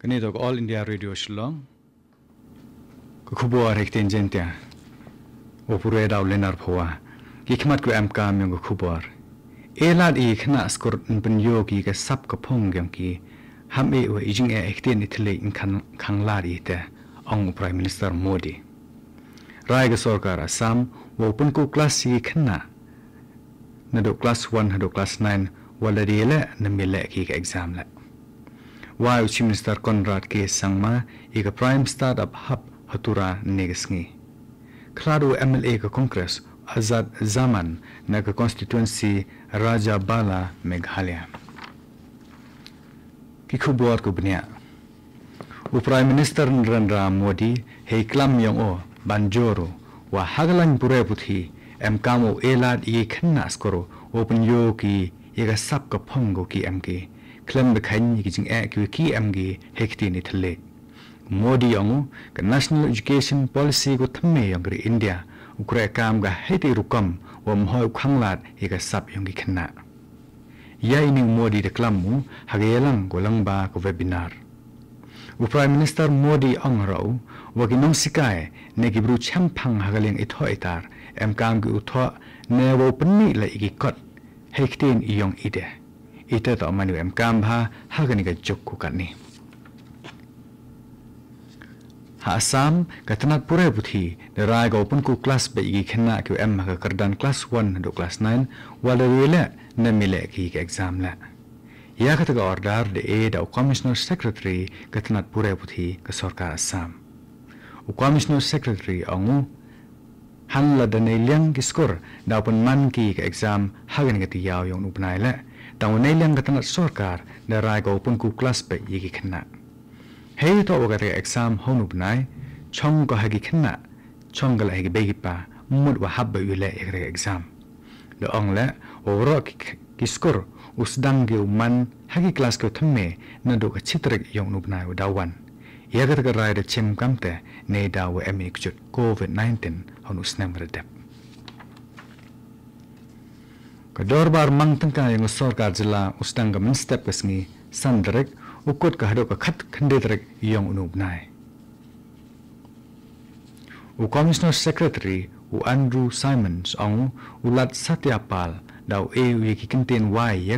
Kani to All India Radio Shillong. Ko khubo arek ten jentia. O pure daw lenar phawa. Ki khmat ko am kam yung ko khubor. Elad i khna skor pen yogi ka sap ka phong gyam ki. Ham e o ijing e ekten ithle in kan khang la ri te. Ong Prime Minister Modi. Rai ga sarkar Assam wo pun ko class si khna. Na do class 1 ha do class 9 wala ri le na mile ki ka exam la. Why Chief Minister Conrad K. Sangma ika Prime Startup Hub hatura negasngi. Klaro MLA ka Congress Azad Zaman na ka constituency Raja Bala Meghalaya. Kikubuar ko bniya. U Prime Minister Narendra Modi hei klam yung o banjoro wa hagalan pure puthi em kamo elad i khanna skoro open yo ki ika sap ka pongo ki em ki klem be khan yi jing a ki ki am gi hekti ni thale. Modi ang ka national education policy ko thamme yang ri india. Ukra kam ga heti rukam wa mho khanglat yi ga sap yang gi khna ya ini modi de klam mu hagelang ko lang ba ko webinar. U prime minister modi ang rau wa ki nong sikai ne gi bru champang hagaleng itho itar em kam gi utho ne wo pni la igi kot hektin iyong ide ite to manu em kam ha ha gani ga juk ku kan ni. Ha asam ka tanat pure buthi de rai ga open ku class be gi khenna ku em ha ka kardan class 1 do class 9 wala wele na mile ki ka exam la. Ya ka ta order de e da commissioner secretary ka tanat pure buthi ka sarkar asam u commissioner secretary angu han la da ne liang ki skor da pun man ki ka exam ga tahu nei liang kata nak sorkar na rai go pun ku kelas pe yiki kena. Hei to wa kata exam honu benai, chong ko hagi kena, chong gala hagi begi pa, mud wa habba yule ikre exam. Le ong le, o ro ki skor, usdang gi man hagi kelas ko themme na do ka chitrek yong nu benai wa dawan. Kata ka rai da chim kamte, nei da wa emi kujut COVID-19 honu snem redep. Kador bar mang tengka yang sorkar jela ustang gamen step kesngi sandrek ukut ka hado ka khat khande trek yong unub nai. U Commissioner Secretary u Andrew Simons ong ulat Satyapal daw e wi ki kinten wai ya